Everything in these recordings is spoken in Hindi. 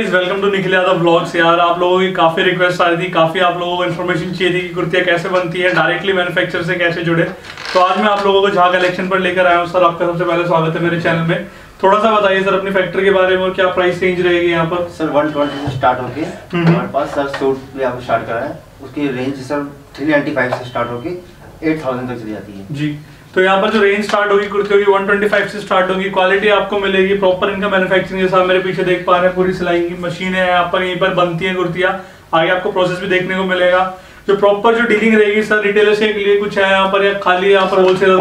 Guys welcome to Nikhil Yadav vlogs यार। आप लोगों की काफ़ी रिक्वेस्ट आ रही थी काफ़ी आप लोगों को इन्फॉर्मेशन चाहिए थी कि कुर्तियाँ कैसे बनती है डायरेक्टली मैन्युफैक्चर से कैसे जुड़े। तो आज मैं आप लोगों को जहाँ कलेक्शन पर लेकर आया हूँ। सर आपका सबसे पहले स्वागत है मेरे चैनल में। थोड़ा सा बताइए सर अपनी फैक्ट्री के बारे में और क्या प्राइस रेंज रहेगी यहाँ पर? सर 120 से स्टार्ट होके हम्म। हमारे पास सर सूट भी आपको स्टार्ट करा है। उसकी रेंज सर 395 से स्टार्ट होके 8000 तक चली जाती है। जी। तो यहाँ पर जो रेंज स्टार्ट होगी कुर्तियों की 125 से स्टार्ट होगी क्वालिटी आपको मिलेगी प्रॉपर इनका मैन्युफैक्चरिंग जैसा मेरे पीछे देख पा रहे हैं पूरी सिलाई की मशीनें हैं यहाँ पर यहीं पर बनती हैं कुर्तियाँ आगे आपको प्रोसेस भी देखने को मिलेगा। जो प्रॉपर जो डीलिंग रहेगी सर रिटेलर से के लिए कुछ है यहाँ पर या खाली यहाँ पर होलसेलर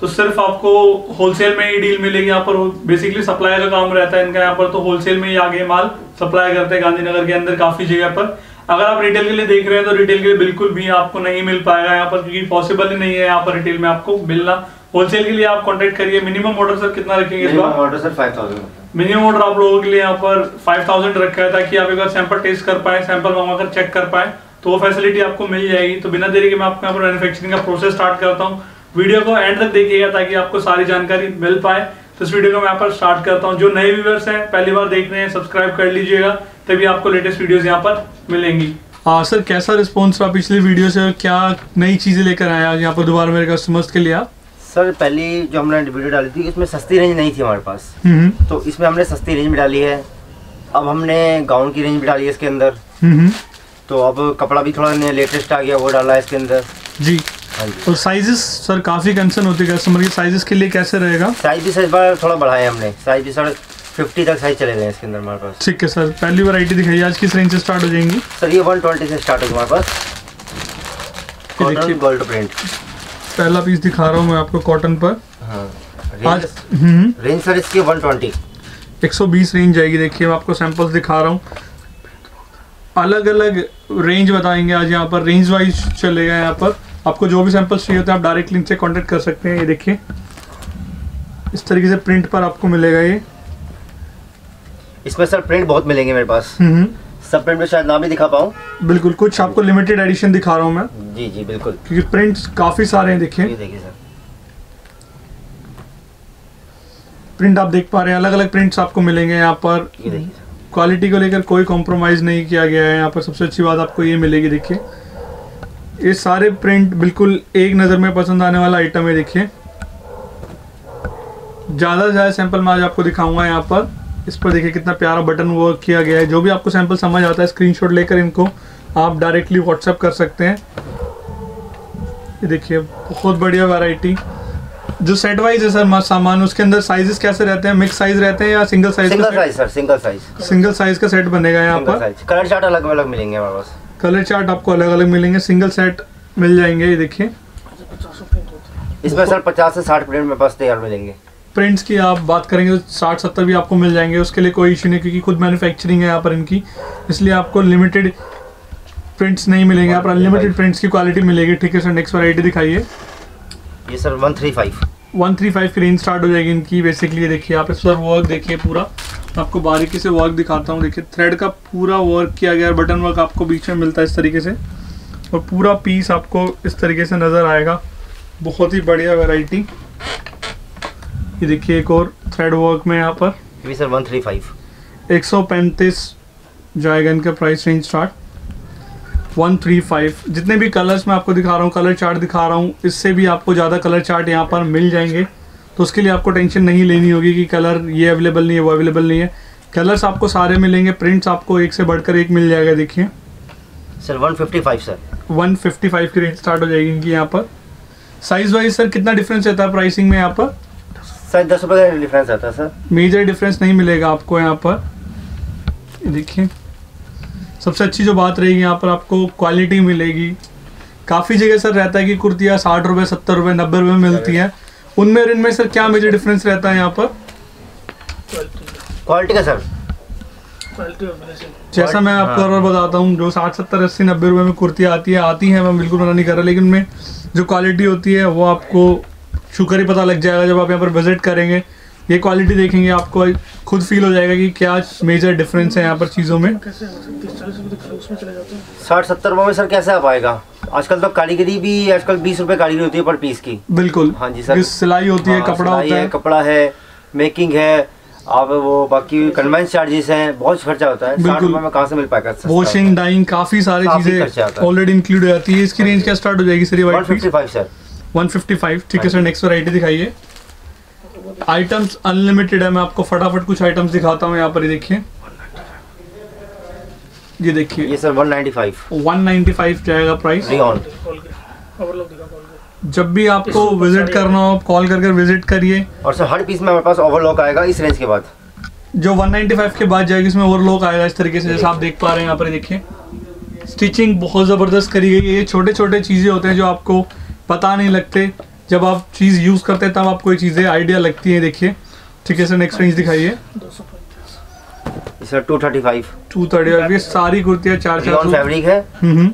तो सिर्फ़ आपको होलसेल में ही डील मिलेगी यहाँ पर बेसिकली सप्लाई का काम रहता है इनका यहाँ पर तो होलसेल में ही आगे माल सप्लाई करते हैं गांधीनगर के अंदर काफ़ी जगह पर। अगर आप रिटेल के लिए देख रहे हैं तो रिटेल के लिए बिल्कुल भी आपको नहीं मिल पाएगा यहाँ पर क्योंकि पॉसिबल ही नहीं है यहाँ पर रिटेल में आपको मिलना। होलसेल के लिए आप कॉन्टेक्ट करिए। मिनिमम ऑर्डर सर कितना रखेंगे बार? ऑर्डर सर 5000 मिनिमम ऑर्डर आप लोगों के लिए यहाँ पर 5000 रखा है ताकि आप एक बार सैंपल टेस्ट कर पाए सैंपल मंगवा कर चेक कर पाए तो वो फैसिलिटी आपको मिल जाएगी। तो बिना देरी के मैं आपको यहाँ पर मैन्युफैक्चरिंग का प्रोसेस स्टार्ट करता हूँ। वीडियो को एंड तक देखिएगा ताकि आपको सारी जानकारी मिल पाए। तो इस वीडियो को मैं यहाँ पर स्टार्ट करता हूँ। जो नए व्यूवर्स हैं पहली बार देख रहे हैं सब्सक्राइब कर लीजिएगा। तभी आपको लेटेस्ट वीडियोस यहाँ पर मिलेंगी। हाँ सर कैसा रिस्पॉन्स रहा पिछली वीडियो से? क्या नई चीज़ें लेकर आज यहाँ पर दोबारा मेरे कस्टमर्स के लिए आप? सर पहली जो हमने वीडियो डाली थी उसमें सस्ती रेंज नहीं थी हमारे पास। हम्म तो इसमें हमने सस्ती रेंज भी डाली है। अब हमने गाउन की रेंज भी डाली है इसके अंदर। हम्म तो अब कपड़ा भी थोड़ा लेटेस्ट आ गया वो डाला है इसके अंदर। जी। हाँ और साइजेस सर काफ़ी कंसर्न होती है कस्टमर की। साइजेस के लिए कैसे रहेगा? साइज़ भी सर बार थोड़ा बढ़ाया हमने। साइज़ भी सर 50 तक साइज़ चले गए इसके अंदर हमारे पास। ठीक है सर पहली वैरायटी दिखाइए आज किस रेंज से स्टार्ट हो जाएँगी? सर ये 120 से स्टार्ट होगा हमारे पास। गोल्ड प्रिंट पहला पीस दिखा रहा हूँ मैं आपको कॉटन पर। हाँ आज रेंज हम्म। रेंज सर इसकी 120 120 रेंज जाएगी देखिए मैं आपको सैंपल्स दिखा रहा हूँ। अलग अलग रेंज बताएँगे आज यहाँ पर। रेंज वाइज चलेगा यहाँ पर। आपको जो भी सैंपल्स चाहिए होते हैं आप डायरेक्ट लिंक से कांटेक्ट कर सकते हैं ये देखिए। इस तरीके से प्रिंट पर आपको मिलेगा ये। इसमें सर प्रिंट बहुत मिलेंगे मेरे पास। हम्म। सब प्रिंट में शायद ना भी दिखा पाऊँ। बिल्कुल कुछ आपको लिमिटेड एडिशन दिखा रहा हूँ मैं। जी जी बिल्कुल। क्योंकि प्रिंट्स काफ़ी सारे हैं देखिए। देखिए सर। प्रिंट आप देख पा रहे हैं अलग अलग प्रिंट्स आपको मिलेंगे यहाँ पर। ये देखिए सर। क्वालिटी को लेकर कोई कॉम्प्रोमाइज़ नहीं किया गया है। यहाँ पर सबसे अच्छी बात आपको ये मिलेगी देखिए। ये सारे प्रिंट बिल्कुल एक नज़र में पसंद आने वाला आइटम है देखिए। ज़्यादा से ज़्यादा सैंपल मैं आज आपको दिखाऊँगा यहाँ पर। इस पर देखिए कितना प्यारा बटन वर्क किया गया है। जो भी आपको सैंपल समझ आता है स्क्रीनशॉट लेकर इनको आप डायरेक्टली व्हाट्सएप कर सकते हैं। ये देखिए बहुत बढ़िया वैरायटी जो सेट वाइज है सर सामान उसके अंदर साइजेस कैसे रहते हैं? मिक्स साइज़ रहते हैं या single size single size sir single size single size का सेट बनेगा यहाँ पर। कलर चार्ट अलग अलग मिलेंगे हमारे पास। कलर चार्ट आपको अलग अलग मिलेंगे। सिंगल सेट मिल जाएँगे ये देखिए। इसमें सर 50 से 60 प्रिंट मेरे पास तैयार मिलेंगे। प्रिंट्स की आप बात करेंगे तो साठ सत्तर भी आपको मिल जाएँगे। उसके लिए कोई इशू नहीं क्योंकि खुद मैन्युफैक्चरिंग है यहाँ पर इनकी। इसलिए आपको लिमिटेड प्रिंट्स नहीं मिलेंगे। यहाँ पर अनलिमिटेड प्रिंट्स की क्वालिटी मिलेगी। ठीक है सर नेक्स्ट वैरायटी दिखाइए। ये सर 135 वन थ्री फाइव की रेंज स्टार्ट हो जाएगी इनकी बेसिकली देखिए आप। इस पर वर्क देखिए पूरा। आपको बारीकी से वर्क दिखाता हूँ। देखिए थ्रेड का पूरा वर्क किया गया बटन वर्क आपको बीच में मिलता है इस तरीके से। और पूरा पीस आपको इस तरीके से नज़र आएगा। बहुत ही बढ़िया वैरायटी ये देखिए एक और थ्रेड वर्क में यहाँ पर। भी सर 135 135 जाएगा इनका प्राइस रेंज स्टार्ट 135 जितने भी कलर्स मैं आपको दिखा रहा हूँ कलर चार्ट दिखा रहा हूँ इससे भी आपको ज़्यादा कलर चार्ट यहाँ पर मिल जाएँगे। तो उसके लिए आपको टेंशन नहीं लेनी होगी कि कलर ये अवेलेबल नहीं है वो अवेलेबल नहीं है। कलर्स आपको सारे मिलेंगे प्रिंट्स आपको एक से बढ़कर एक मिल जाएगा देखिए। Sir 155 sir. 155 की रेंज स्टार्ट हो जाएगी इनकी यहाँ पर। साइज़ वाइज सर कितना डिफरेंस रहता है प्राइसिंग में यहाँ पर? सर दस रुपये का डिफरेंस आता है सर। मेजर डिफरेंस नहीं मिलेगा आपको यहाँ पर। देखिए। सबसे अच्छी जो बात रहेगी यहाँ पर आपको क्वालिटी मिलेगी। काफ़ी जगह सर रहता है कि कुर्तियाँ साठ रुपये सत्तर रुपये नब्बे रुपये में मिलती हैं। उनमें और इनमें सर क्या मेजर डिफरेंस रहता है यहाँ पर? क्वालिटी का सर। जैसा मैं आपको बार बताता हूँ जो साठ सत्तर अस्सी नब्बे रुपये में कुर्तियाँ आती है आती हैं मैं बिल्कुल मना नहीं कर रहा लेकिन उनमें जो क्वालिटी होती है वो आपको शुक्र ही पता लग जाएगा जब आप यहाँ पर विज़िट करेंगे। ये क्वालिटी देखेंगे आपको खुद फील हो जाएगा कि क्या मेजर डिफरेंस है यहाँ पर चीज़ों में। साठ सत्तर रुपये में सर कैसे आ पाएगा? आजकल तो कारीगरी भी आजकल बीस रुपए कारीगरी होती है पर पीस की। बिल्कुल। हाँ जी, सर। सिलाई होती है हाँ, कपड़ा होता है कपड़ा है मेकिंग है अब वो बाकी कन्वेंस चार्जेस हैं बहुत खर्चा होता है। साठ बिल्कुल। रुपए में कहाँ से मिल पाएगा? वॉशिंग डाइंग काफ़ी सारी चीज़ें ऑलरेडी इंक्लूड हो। जाती है। इसकी रेंज क्या स्टार्ट हो जाएगी सर ये वाइट फिफ्टी फाइव सर 155 ठीक है सर नेक्स्ट वैरायटी दिखाइए। आइटम्स अनलिमिटेड है मैं आपको फटाफट कुछ आइटम्स दिखाता हूँ यहाँ पर ये देखिए। ये देखिए। ये सर वन नाइन्टी फाइव। 195 जाएगा प्राइस रियॉन जब भी आपको विज़िट करना हो आप कॉल कर कर विज़िट करिए। और सर हर पीस में हमारे पास ओवरलॉक आएगा इस रेंज के बाद। जो 195 के बाद जाएगी इसमें ओवरलॉक आएगा इस तरीके से जैसा आप देख पा रहे हैं यहाँ पर देखिए। स्टिचिंग बहुत ज़बरदस्त करी गई है। ये छोटे छोटे चीज़ें होते हैं जो आपको पता नहीं लगते। जब आप चीज़ यूज़ करते हैं तब आपको ये चीज़ें आइडिया लगती हैं देखिए। ठीक है सर नेक्स्ट रेंज दिखाइए। Sir two thirty five two thirty ये सारी कुर्तियाँ चार चार फैब्रिक है। हम्म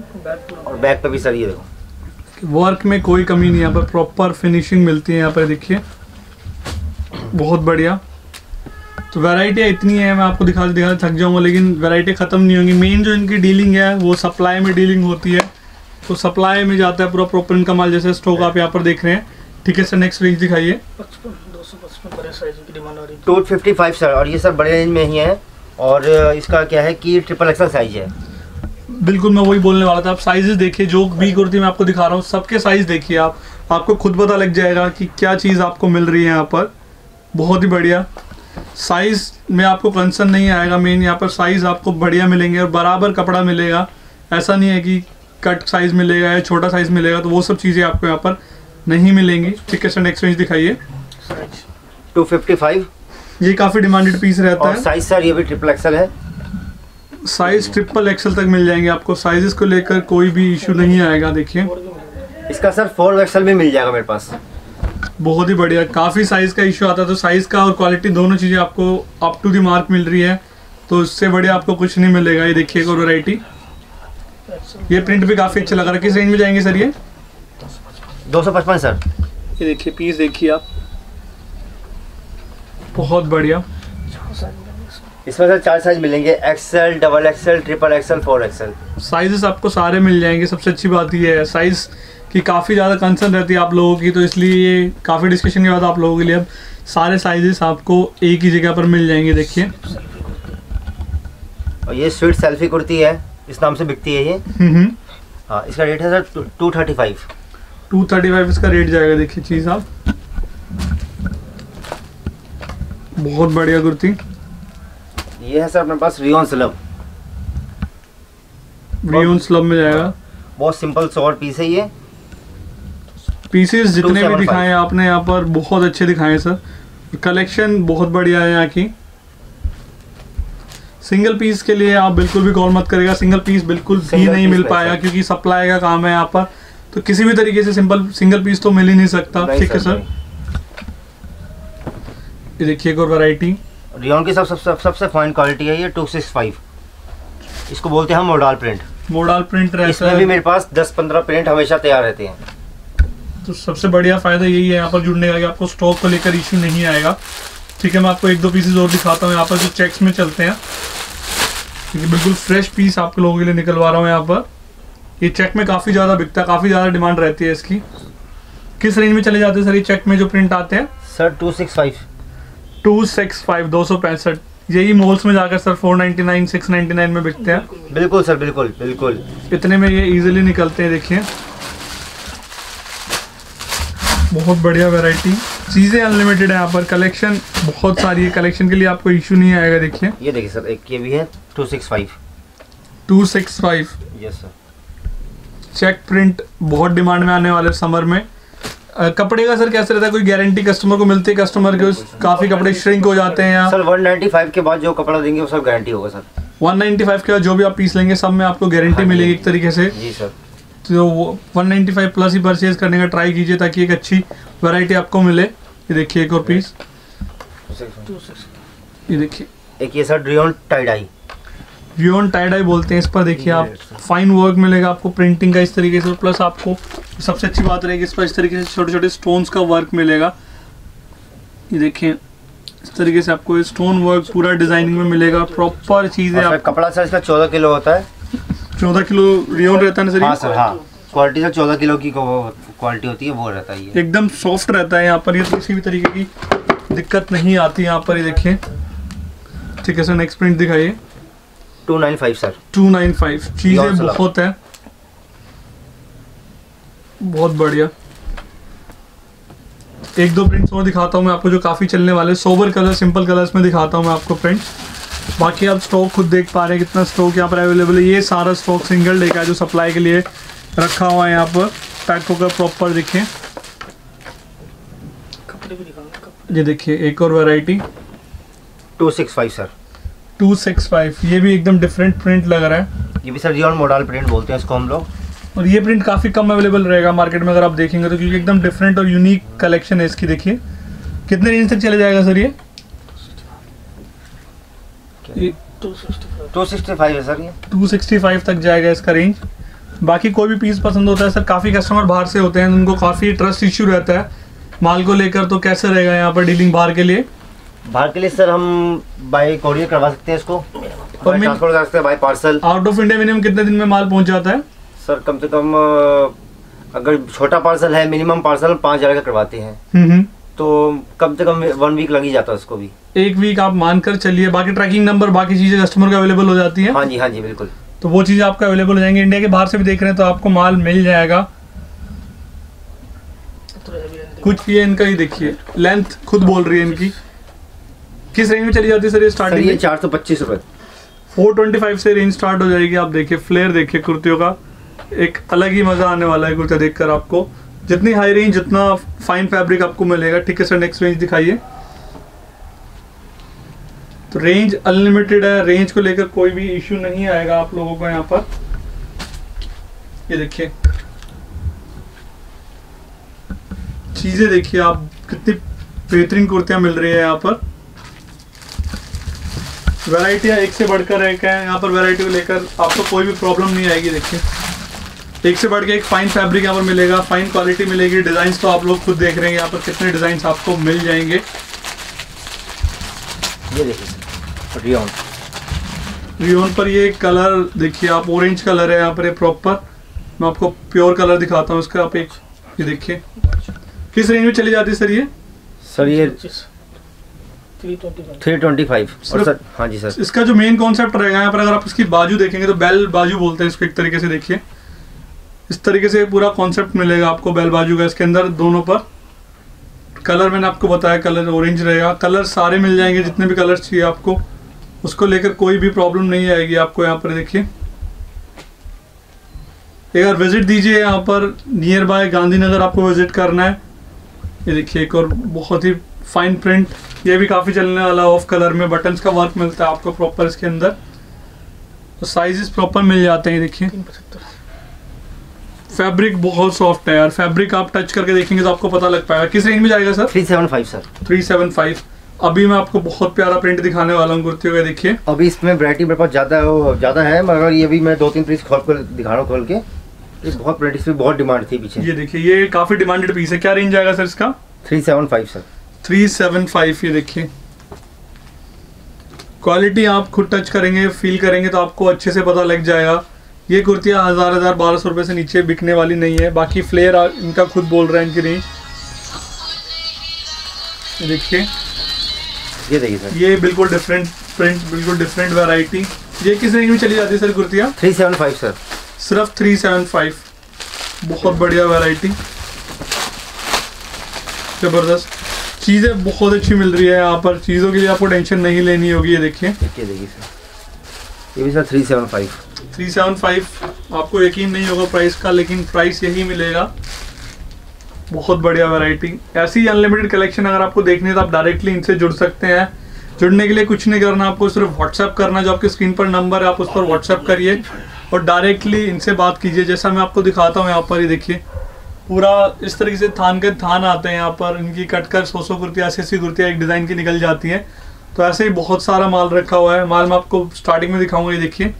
और बैक पे भी सर ये देखो। वर्क में कोई कमी नहीं यहाँ पर प्रॉपर फिनिशिंग मिलती है यहाँ पर देखिए। बहुत बढ़िया। तो वैरायटियाँ इतनी है मैं आपको दिखा दिखा थक जाऊँगा लेकिन वैरायटी ख़त्म नहीं होंगी। मेन जो इनकी डीलिंग है वो सप्लाई में डीलिंग होती है। तो सप्लाई में जाता है पूरा प्रॉपर इनका माल जैसे स्टॉक आप यहाँ पर देख रहे हैं। ठीक है सर नेक्स्ट रेंज दिखाइए। टू फिफ्टी फाइव सर और ये सर बड़े रेंज में ही है और इसका क्या है कि ट्रिपल एक्सल साइज़ है। बिल्कुल मैं वही बोलने वाला था। आप साइजेस देखिए जो भी कुर्ती मैं आपको दिखा रहा हूँ सबके साइज़ देखिए आप। आपको खुद पता लग जाएगा कि क्या चीज़ आपको मिल रही है यहाँ पर। बहुत ही बढ़िया। साइज़ में आपको कंसर्न नहीं आएगा मेन यहाँ पर साइज़ आपको बढ़िया मिलेंगे और बराबर कपड़ा मिलेगा। ऐसा नहीं है कि कट साइज़ मिलेगा या छोटा साइज़ मिलेगा तो वो सब चीज़ें आपको यहाँ पर नहीं मिलेंगी। सर नेक्स्ट रेंज दिखाइए। टू फिफ्टी फाइव ये काफ़ी डिमांडेड पीस रहता है। साइज़ सर ये भी ट्रिपल एक्सल है? साइज़ ट्रिपल एक्सल तक मिल जाएँगे आपको। साइजेस को लेकर कोई भी इशू नहीं आएगा देखिए। इसका सर फोर एक्सल भी मिल जाएगा मेरे पास। बहुत ही बढ़िया। काफ़ी साइज़ का इशू आता है तो साइज़ का और क्वालिटी दोनों चीज़ें आपको अप टू द मार्क मिल रही है तो इससे बढ़िया आपको कुछ नहीं मिलेगा। ये देखिए एक और वैरायटी ये प्रिंट भी काफ़ी अच्छा लग रहा है। किस रेंज में जाएँगे सर ये? दो सौ पचपन सर ये देखिए पीस देखिए आप। बहुत बढ़िया। इसमें सर चार साइज़ मिलेंगे। XL double XL triple XL four XL sizes आपको सारे मिल जाएँगे। सबसे अच्छी बात ये है साइज़ की काफ़ी ज़्यादा कंसर्न रहती है आप लोगों की तो इसलिए ये काफ़ी डिस्कशन के बाद आप लोगों के लिए अब सारे साइजेस आपको एक ही जगह पर मिल जाएँगे देखिए। और ये स्वीट सेल्फी कुर्ती है। इस नाम से बिकती है ये। हम्म हाँ इसका रेट है sir two thirty five two thirty five इसका रेट जाएगा देखिए चीज़ आप। बहुत बढ़िया कुर्ती। ये है सर अपने पास रियोन स्लब रियोन स्लब में जाएगा। बहुत सिंपल शॉर्ट पीस है ये। पीसेस जितने भी दिखाए आपने यहाँ पर बहुत अच्छे दिखाए सर। कलेक्शन बहुत बढ़िया है यहाँ की। सिंगल पीस के लिए आप बिल्कुल भी कॉल मत करेगा सिंगल पीस बिल्कुल भी नहीं मिल पाएगा क्योंकि सप्लाई का काम है यहाँ पर। तो किसी भी तरीके से सिंपल सिंगल पीस तो मिल ही नहीं सकता। ठीक है सर ये देखिए एक और वैरायटी रियोन की सब सब सब सबसे फाइन क्वालिटी है ये टू सिक्स फाइव इसको बोलते हैं हम मोडाल प्रिंट मोडाल प्रिंट रहता इसमें भी मेरे पास दस पंद्रह प्रिंट हमेशा तैयार रहते हैं। तो सबसे बढ़िया फ़ायदा यही है यहाँ पर जुड़ने का कि आपको स्टॉक को लेकर इशू नहीं आएगा। ठीक है मैं आपको एक दो पीसेस और दिखाता हूँ यहाँ पर जो चेक्स में चलते हैं। क्योंकि बिल्कुल फ्रेश पीस आपके लोगों के लिए निकलवा रहा हूँ यहाँ पर। ये चेक में काफ़ी ज़्यादा बिकता है काफ़ी ज़्यादा डिमांड रहती है इसकी। किस रेंज में चले जाते हैं सर ये चेक में जो प्रिंट आते हैं? Sir two six five two six five दो सौ पैंसठ। यही मॉल्स में जाकर sir four ninety nine six ninety nine में बिकते हैं। बिल्कुल सर बिल्कुल बिल्कुल। इतने में ये ईजिली निकलते हैं देखिए। बहुत बढ़िया वैरायटी चीज़ें अनलिमिटेड है यहाँ पर। कलेक्शन बहुत सारी है। कलेक्शन के लिए आपको इशू नहीं आएगा देखिए। ये देखिए सर एक ये भी है two six five two six five yes sir check print बहुत डिमांड में आने वाले समर में। अ, कपड़े का सर कैसे रहता है? कोई गारंटी कस्टमर को मिलती है कस्टमर के? काफ़ी कपड़े श्रिंक हो जाते हैं सर वन नाइन्टी फाइव के बाद जो कपड़ा देंगे वो सब गारंटी होगा सर। 195 के बाद जो भी आप पीस लेंगे सब में आपको गारंटी हाँ मिलेगी एक तरीके से। जी सर तो वो 195 प्लस ही परचेज करने का ट्राई कीजिए ताकि एक अच्छी वैरायटी आपको मिले। ये देखिए एक और पीस ये देखिए। एक ये sir ड्रियोन tie dye rayon tie dye बोलते हैं इस पर देखिए आप फाइन वर्क मिलेगा आपको प्रिंटिंग का इस तरीके से प्लस आपको सबसे अच्छी बात रहेगी इस पर इस तरीके से छोटे छोटे स्टोन्स का वर्क मिलेगा। ये देखिए इस तरीके से आपको स्टोन वर्क पूरा डिज़ाइनिंग में मिलेगा प्रॉपर चीज़ है कपड़ा सर इसका चौदह किलो होता है। चौदह किलो रियोन रहता है ना सर हाँ सर हाँ। क्वालिटी सर चौदह किलो की क्वालिटी होती है वो रहता है एकदम सॉफ्ट रहता है यहाँ पर ये किसी भी तरीके की दिक्कत नहीं आती यहाँ पर ये देखिए। ठीक है सर नेक्स्ट प्रिंट दिखाइए। Two nine five sir. Two nine five चीज़ें बहुत है। बहुत बढ़िया। एक दो प्रिंट्स और दिखाता हूँ मैं आपको जो काफ़ी चलने वाले सोबर कलर सिंपल कलर्स में दिखाता हूँ मैं आपको प्रिंट बाकी आप स्टॉक खुद देख पा रहे हैं कितना स्टॉक यहाँ पर अवेलेबल है। ये सारा स्टॉक सिंगल डे का है जो सप्लाई के लिए रखा हुआ है यहाँ पर। पैक होकर प्रॉपर कपड़े ये देखिए एक और variety two six five sir 265 ये भी एकदम डिफरेंट प्रिंट लग रहा है। ये भी सर रियल मॉडल प्रिंट बोलते हैं इसको हम लोग। और ये प्रिंट काफ़ी कम अवेलेबल रहेगा मार्केट में अगर आप देखेंगे तो क्योंकि एकदम डिफरेंट और यूनिक कलेक्शन है इसकी देखिए। कितने रेंज तक चले जाएगा सर ये? Two sixty five two sixty five है सर ये। 265 तक जाएगा इसका रेंज बाकी कोई भी पीस पसंद होता है सर काफ़ी कस्टमर बाहर से होते हैं उनको काफ़ी ट्रस्ट इश्यू रहता है। माल को लेकर तो कैसे रहेगा यहाँ पर डीलिंग बाहर के लिए? बाहर के लिए सर हम बाई कोरियर करवा सकते हैं इसको। और मिन- ट्रांसपोर्ट कर सकते हैं by parcel out of India minimum कितने दिन में माल पहुँच जाता है? सर कम से कम अगर छोटा पार्सल है मिनिमम पार्सल पाँच हज़ार का करवाते हैं। हम्म हम्म। तो कम से कम वन वीक लग ही जाता है उसको भी। एक वीक आप मानकर चलिए बाकी ट्रैकिंग नंबर बाकी चीज़ें कस्टमर को अवेलेबल हो जाती हैं। हाँ जी हाँ जी बिल्कुल। तो वो चीज़ आपको अवेलेबल हो जाएँगी। इंडिया के बाहर से भी देख रहे हैं तो आपको माल मिल जाएगा। कुछ ये इनका ही देखिए। लेंथ खुद बोल रही है इनकी। किस रेंज में चली जाती है सर ये स्टार्टिंग ये चार सौ पच्चीस रुपये फोर ट्वेंटी फाइव से रेंज स्टार्ट हो जाएगी। आप देखिए फ्लेयर देखिए कुर्तियों का। एक अलग ही मज़ा आने वाला है कुर्ता देखकर आपको। जितनी हाई रेंज जितना फाइन फैब्रिक आपको मिलेगा। ठीक है सर नेक्स्ट रेंज दिखाइए। तो रेंज अनलिमिटेड है। रेंज को लेकर कोई भी इश्यू नहीं आएगा आप लोगों को यहाँ पर। ये देखिए। चीज़ें देखिए आप, कितनी बेहतरीन कुर्तियाँ मिल रही है यहाँ पर। वैरायटियाँ एक से बढ़कर एक है। यहाँ पर वैरायटी को लेकर आपको कोई भी प्रॉब्लम नहीं आएगी, देखिए। एक से बढ़ के एक फाइन फैब्रिक यहाँ पर मिलेगा फाइन क्वालिटी मिलेगी। डिज़ाइन तो आप लोग खुद देख रहे हैं यहाँ पर कितने डिज़ाइन आपको मिल जाएँगे। ये देखिए रियोन रियोन पर ये कलर देखिए आप ऑरेंज कलर है यहाँ पर प्रॉपर मैं आपको प्योर कलर दिखाता हूँ इसका आप एक ये देखिए। किस रेंज में चली जाती है सर ये? सर ये थ्री ट्वेंटी फाइव सर हाँ जी सर। इसका जो मेन कॉन्सेप्ट रहेगा यहाँ पर अगर आप इसकी बाजू देखेंगे तो बेल बाजू बोलते हैं इसको एक तरीके से देखिए। इस तरीके से पूरा कॉन्सेप्ट मिलेगा आपको बेल बाजू का इसके अंदर दोनों पर। कलर मैंने आपको बताया कलर ऑरेंज रहेगा। कलर सारे मिल जाएँगे, जितने भी कलर चाहिए आपको। उसको लेकर कोई भी प्रॉब्लम नहीं आएगी आपको यहाँ पर देखिए। एक बार विज़िट दीजिए यहाँ पर। नियर बाय गांधीनगर आपको विज़िट करना है। ये देखिए, एक और बहुत ही फाइन प्रिंट ये भी काफ़ी चलने वाला ऑफ़ कलर में। बटन्स का वर्क मिलता है आपको प्रॉपर इसके अंदर। तो साइजेस प्रॉपर मिल जाते हैं, देखिए। फैब्रिक बहुत सॉफ्ट है यार। फैब्रिक आप टच करके देखेंगे तो आपको पता लग पाएगा। किस रेंज में जाएगा sir three seven five sir three seven five. अभी मैं आपको बहुत प्यारा प्रिंट दिखाने वाला हूँ कुर्तियों का देखिए। अभी इसमें वैरायटी मेरे पास ज़्यादा है ज़्यादा है मगर ये भी मैं दो तीन पीस खोल कर दिखा रहा हूँ खोल के। ये बहुत वैरायटी इसमें बहुत डिमांड थी पीछे। ये देखिए ये काफ़ी डिमांडेड पीस है। क्या रेंज आएगा सर इसका? Three seven five sir three seven five ये देखिए। क्वालिटी आप खुद टच करेंगे फील करेंगे तो आपको अच्छे से पता लग जाएगा। ये कुर्तियाँ हज़ार हज़ार बारह सौ रुपये से नीचे बिकने वाली नहीं है। बाकी फ्लेयर इनका खुद बोल रहा है इनकी रेंज देखिए। ये देखिए सर। ये बिल्कुल डिफरेंट प्रिंट बिल्कुल डिफरेंट वैरायटी ये किस रेंज में चली जाती है सर कुर्तियाँ? थ्री सेवन फाइव सर सिर्फ़ थ्री सेवन फाइव बहुत बढ़िया वैरायटी ज़बरदस्त। चीज़ें बहुत अच्छी मिल रही है यहाँ पर। चीज़ों के लिए आपको टेंशन नहीं लेनी होगी ये देखिए। देखिए देखिए सर ये भी sir three seven five three seven five आपको यकीन नहीं होगा प्राइस का, लेकिन प्राइस यही मिलेगा। बहुत बढ़िया वैरायटी ऐसी अनलिमिटेड कलेक्शन अगर आपको देखनी है तो आप डायरेक्टली इनसे जुड़ सकते हैं। जुड़ने के लिए कुछ नहीं करना, आपको सिर्फ़ व्हाट्सएप करना, जो आपके स्क्रीन पर नंबर है, आप उस पर व्हाट्सएप करिए और डायरेक्टली इनसे बात कीजिए। जैसा मैं आपको दिखाता हूँ यहाँ पर ही देखिए। पूरा इस तरीके से थान के थान आते हैं यहाँ पर। इनकी कट कर सौ सौ कुर्तियाँ ऐसी ऐसी कुर्तियाँ एक डिज़ाइन की निकल जाती हैं। तो ऐसे ही बहुत सारा माल रखा हुआ है। माल मैं आपको स्टार्टिंग में दिखाऊँगा, ये देखिए।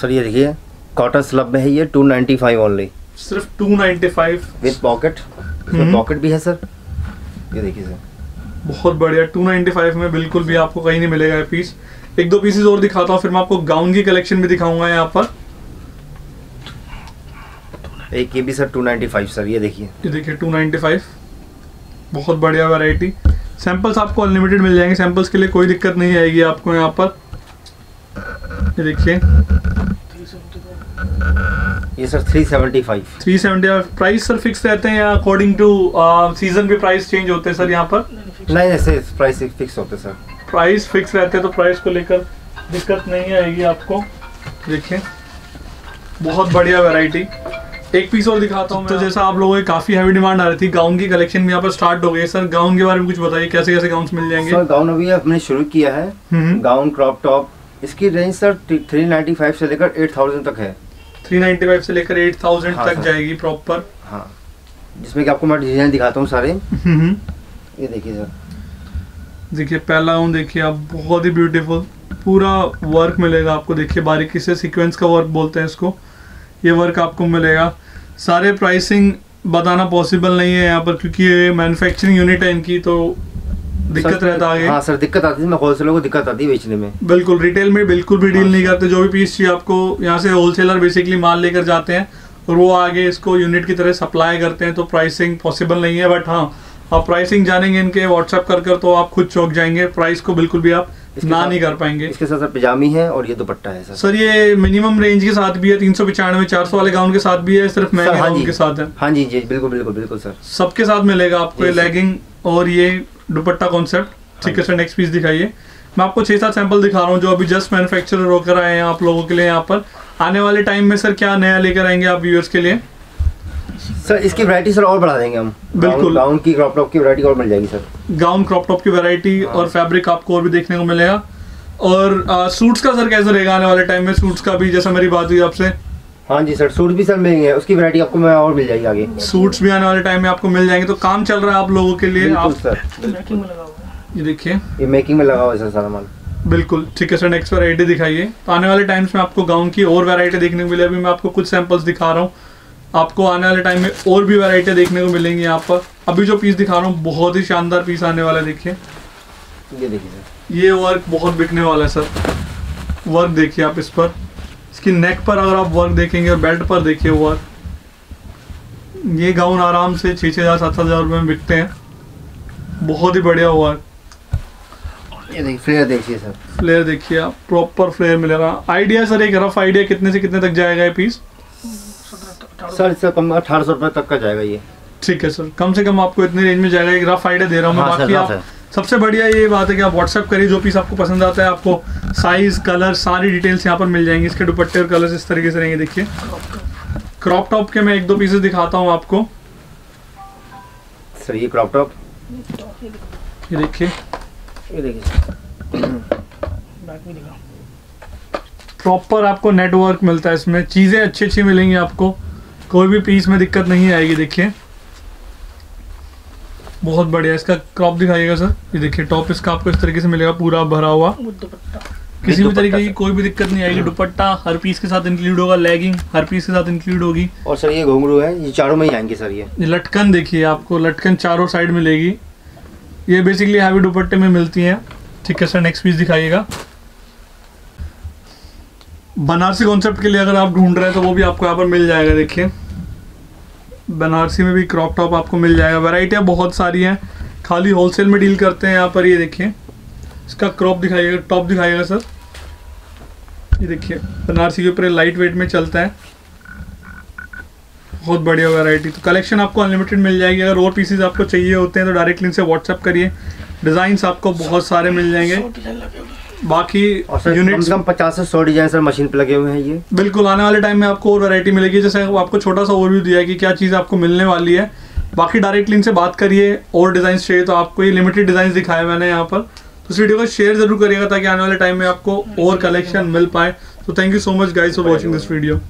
सर ये देखिए कॉटन स्लब में है ये टू नाइन्टी फाइव ओनली सिर्फ़ two ninety five with pocket. Pocket भी है सर? ये देखिए सर। बहुत बढ़िया 295 में बिल्कुल भी आपको कहीं नहीं मिलेगा ये पीस एक दो पीसेस और दिखाता हूँ फिर मैं आपको गाउन की कलेक्शन भी दिखाऊँगा यहाँ पर। एक ये भी sir two ninety five sir ये देखिए। ये देखिए 295 बहुत बढ़िया वैरायटी सैंपल्स आपको अनलिमिटेड मिल जाएँगे। सैंपल्स के लिए कोई दिक्कत नहीं आएगी आपको यहाँ पर। ये देखिए। ये sir three seventy five three seventy price sir fix रहते हैं या अकॉर्डिंग टू सीज़न पे प्राइस चेंज होते हैं सर यहाँ पर? नहीं ऐसे प्राइस फिक्स होते सर। प्राइस फिक्स रहते हैं तो प्राइस को लेकर दिक्कत नहीं आएगी आपको। देखिए बहुत बढ़िया वैरायटी एक पीस और दिखाता हूँ तो जैसा आप लोगों की काफ़ी हैवी डिमांड आ रही थी गाउन की कलेक्शन भी यहाँ पर स्टार्ट हो गई है। सर गाउन के बारे में कुछ बताइए कैसे कैसे गाउन मिल जाएँगे? सर गाउन अभी हमने शुरू किया है। गाउन क्रॉप टॉप इसकी range sir three ninety five से लेकर एट थाउज़ेंड तक है। थ्री नाइन्टी फाइव से लेकर एट थाउज़ेंड हाँ, तक जाएगी प्रॉपर हाँ। जिसमें कि आपको मैं डिज़ाइन दिखाता हूँ सारे। हम्म ये देखिए सर देखिए पहला गाउन देखिए आप बहुत ही ब्यूटीफुल पूरा वर्क मिलेगा आपको। देखिए बारीकी से सीक्वेंस का वर्क बोलते हैं इसको। ये वर्क आपको मिलेगा। सारे प्राइसिंग बताना पॉसिबल नहीं है यहाँ पर क्योंकि ये मैन्युफैक्चरिंग यूनिट है इनकी तो दिक्कत रहता आगे। हाँ सर दिक्कत आती है मैं होलसेलर को दिक्कत आती है बेचने में। बिल्कुल रिटेल में बिल्कुल भी डील हाँ, नहीं करते। जो भी पीस चाहिए आपको यहाँ से होलसेलर बेसिकली माल लेकर जाते हैं और वो आगे इसको यूनिट की तरह सप्लाई करते हैं तो प्राइसिंग पॉसिबल नहीं है। बट हाँ आप प्राइसिंग जानेंगे इनके व्हाट्सएप कर कर तो आप खुद चौक जाएँगे। प्राइस को बिल्कुल भी आप ना नहीं कर पाएँगे। इसके साथ सर पजामी है और ये दुपट्टा है सर। सर ये मिनिमम रेंज के साथ भी है तीन सौ पचानवे चार सौ वाले गाउन के साथ भी है सिर्फ़ सर, महँगे हाँ गाउन। के साथ है। हाँ जी जी बिल्कुल बिल्कुल बिल्कुल सर। सबके साथ मिलेगा आपको। लेगिंग और ये दुपट्टा कॉन्सेप्ट ठीक है सर नेक्स्ट पीस दिखाइए। मैं आपको छह सात सैंपल दिखा रहा हूँ जो अभी जस्ट मैन्युफैक्चरर होकर आए हैं आप लोगों के लिए यहाँ पर। आने वाले टाइम में सर क्या नया लेकर आएँगे आप व्यूअर्स के लिए? सर इसकी वैरायटी सर और बढ़ा देंगे हम। बिल्कुल। गाउन की क्रॉप टॉप की वैरायटी और मिल जाएगी सर। गाउन क्रॉप टॉप की वैरायटी हाँ। और फैब्रिक आपको और भी देखने को मिलेगा। और सूट्स का सर कैसे रहेगा आने वाले टाइम में? सूट्स का भी जैसा मेरी बात हुई आपसे। हाँ जी सर सूट भी सर मिलेंगे उसकी वैरायटी आपको मैं और मिल जाएगी आगे। सूट्स भी आने वाले टाइम में आपको मिल जाएँगे तो काम चल रहा है आप लोगों के लिए आप सर। मैकिंग में लगा हुआ ये देखिए। ये मेकिंग में लगा हुआ है सर सारा माल। बिल्कुल ठीक है सर नेक्स्ट वैरायटी दिखाइए। तो आने वाले टाइम्स में आपको गाउन की और वैरायटी देखने को मिले अभी मैं आपको कुछ सैंपल्स दिखा रहा हूँ। आपको आने वाले टाइम में और भी वैरायटी देखने को मिलेंगी यहाँ पर। अभी जो पीस दिखा रहा हूँ बहुत ही शानदार पीस आने वाला है देखिए। ये देखिए सर। ये वर्क बहुत बिकने वाला है सर। वर्क देखिए आप इस पर। इसकी नेक पर अगर आप वर्क देखेंगे और बेल्ट पर देखिए वर्क ये गाउन आराम से छः छः हज़ार सात हज़ार रुपये में बिकते हैं। बहुत ही बढ़िया ये देखिए फ्लेयर देखिए सर। फ्लेयर देखिए आप प्रॉपर फ्लेयर मिलेगा आइडिया सर एक रफ आइडिया कितने से कितने तक जाएगा ये पीस सर इससे कम अठारह सौ रुपये तक का जाएगा ये। ठीक है सर कम से कम आपको इतनी रेंज में जाएगा एक रफ आइडिया दे रहा हूँ हाँ बाकी हाँ आप। सबसे बढ़िया ये बात है कि आप व्हाट्सअप करिए जो पीस आपको पसंद आता है आपको साइज़ कलर सारी डिटेल्स यहाँ पर मिल जाएँगी। इसके दुपट्टे और कलर्स इस तरीके से रहेंगे देखिए। क्रॉप टॉप के मैं एक दो पीसेस दिखाता हूँ आपको। सर ये क्रॉप टॉप ये देखिए। ये देखिए। प्रॉपर आपको नेटवर्क मिलता है इसमें। चीज़ें अच्छी अच्छी मिलेंगी आपको। कोई भी पीस में दिक्कत नहीं आएगी देखिए। बहुत बढ़िया इसका क्रॉप दिखाइएगा सर। ये देखिए टॉप इसका आपको इस तरीके से मिलेगा पूरा भरा हुआ। किसी भी तरीके की कोई भी दिक्कत नहीं आएगी दुपट्टा हर पीस के साथ इंक्लूड होगा लेगिंग हर पीस के साथ इंक्लूड होगी। और सर ये घुंघरू है ये चारों में ही आएँगे सर ये। ये लटकन देखिए आपको लटकन चारों साइड मिलेगी। ये बेसिकली हैवी दुपट्टे में मिलती हैं। ठीक है सर नेक्स्ट पीस दिखाइएगा। बनारसी कॉन्सेप्ट के लिए अगर आप ढूंढ रहे हैं तो वो भी आपको यहाँ पर मिल जाएगा देखिए। बनारसी में भी क्रॉप टॉप आपको मिल जाएगा। वैरायटियाँ बहुत सारी हैं। खाली होलसेल में डील करते हैं यहाँ पर, ये देखिए। इसका क्रॉप दिखाइएगा टॉप दिखाइएगा सर। ये देखिए, बनारसी के ऊपर लाइट वेट में चलता है। बहुत बढ़िया वैरायटी तो कलेक्शन आपको अनलिमिटेड मिल जाएगी। अगर और पीसेज आपको चाहिए होते हैं तो डायरेक्टली इनसे व्हाट्सअप करिए। डिज़ाइन आपको बहुत सारे मिल जाएँगे। बाकी यूनिट कम पचास से सौ डिज़ाइन सर मशीन पे लगे हुए हैं ये। बिल्कुल आने वाले टाइम में आपको और वैरायटी मिलेगी। जैसे आपको छोटा सा ओवरव्यू दिया है कि क्या चीज़ आपको मिलने वाली है। बाकी डायरेक्ट लिंक से बात करिए और डिज़ाइन चाहिए तो आपको ये लिमिटेड डिज़ाइन दिखाए मैंने यहाँ पर। तो इस वीडियो को शेयर ज़रूर करिएगा ताकि आने वाले टाइम में आपको और कलेक्शन मिल पाए। तो thank you so much guys for watching this video